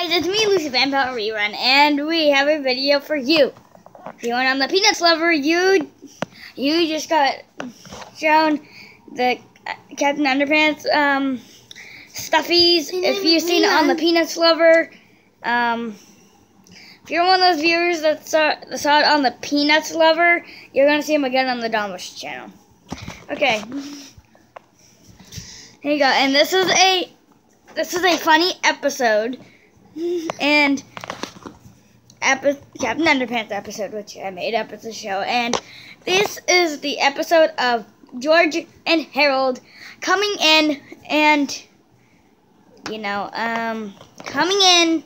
guys, it's me, Lucy Van Pelt Rerun, and we have a video for you. If you went on the Peanuts Lover, you you just got shown the Captain Underpants um, stuffies. If you've seen it on the Peanuts Lover, um, if you're one of those viewers that saw, that saw it on the Peanuts Lover, you're gonna see them again on the Domus channel. Okay. Here you go, and this is a this is a funny episode and epi- Captain Underpants episode, which I made up as a show. And this is the episode of George and Harold coming in and, you know, um, coming in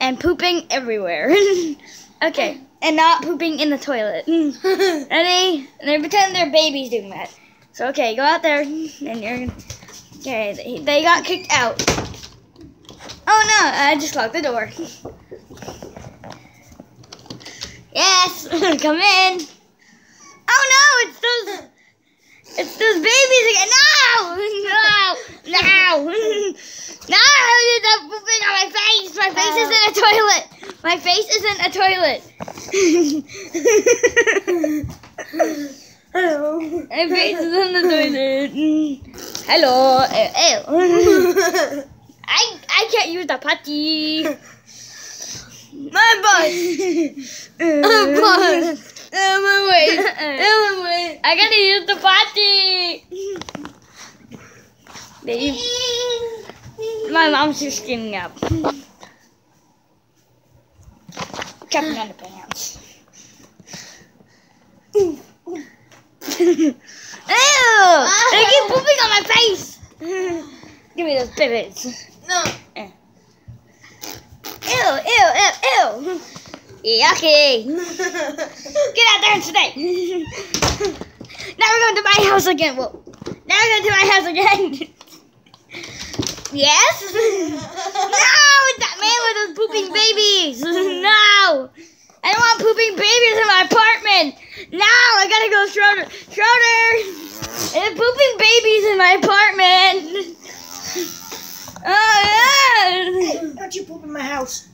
and pooping everywhere. okay, and not pooping in the toilet. Ready? And they pretend they're babies doing that. So, okay, go out there and you're gonna. Okay, they, they got kicked out. Oh no, I just locked the door. yes, come in. Oh no, it's those, it's those babies again. No, no, no, no! Stop pooping on my face. My face is in a toilet. My face is in a toilet. Hello. My face is in the toilet. Hello. Ew. ew. I I can't use the potty. My butt. My butt. Oh, my waist. Oh, my waist. I gotta use the potty. Babe, my mom's just getting up. Captain Underpants. Ew! They keep pooping on my face. Give me those pivots. No. Ew! Ew! Yucky! Get out there and stay. now we're going to my house again. Well, now we're going to my house again. yes? no, it's that man with those pooping babies. no. I don't want pooping babies in my apartment. No, I gotta go Schroeder. Schroeder! There's pooping babies in my apartment. Oh, yeah. Don't you poop in my house.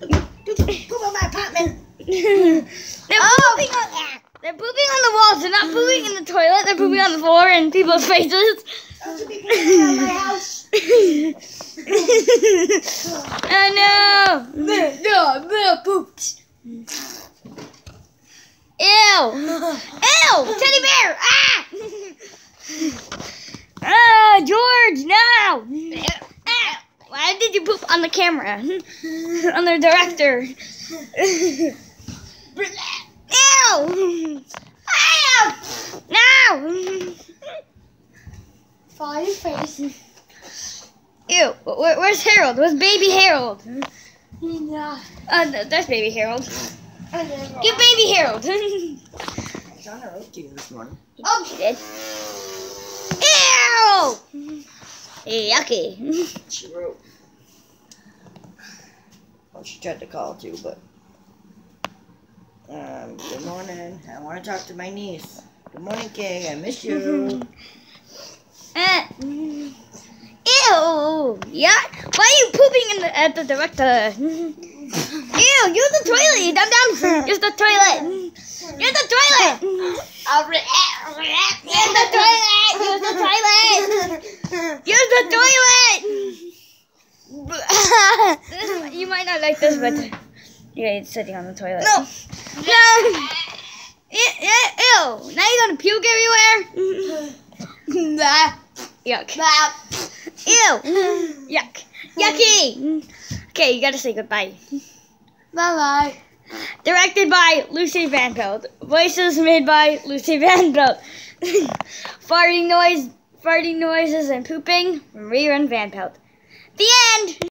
Don't poop in my apartment. they're pooping on they're pooping on the walls. They're not pooping in the toilet. They're pooping on the floor and people's faces. Don't you be pooping in my house. oh no! No, no, pooped. Ew! Ew! Teddy bear! Ah! Ah, George, no! Ah, Why did you poop on the camera? on the director? Ew! Ah! No! Fall your face. Ew! Where, where's Harold? Where's baby Harold? Yeah. Uh, th- there's baby Harold. Get baby Harold. oh, John wrote to you this morning. she did. Ew! Yucky. She wrote. Well, she tried to call too, but. Um, good morning. I want to talk to my niece. Good morning, King. I miss you. Uh, Ew! Yeah. Why are you pooping in the at the director? Ew! Use the toilet, you dumb dumb. Use the toilet. Use the toilet. Use the toilet. Use the toilet. Use the toilet. This- you might not like this, but yeah, it's sitting on the toilet. No. No. Ew! Now you're gonna puke everywhere. Yuck. Ew! Yuck! Yucky! Okay, you gotta say goodbye. Bye bye. Directed by Lucy Van Pelt. Voices made by Lucy Van Pelt. farting noise, farting noises and pooping Rerun Van Pelt. The end!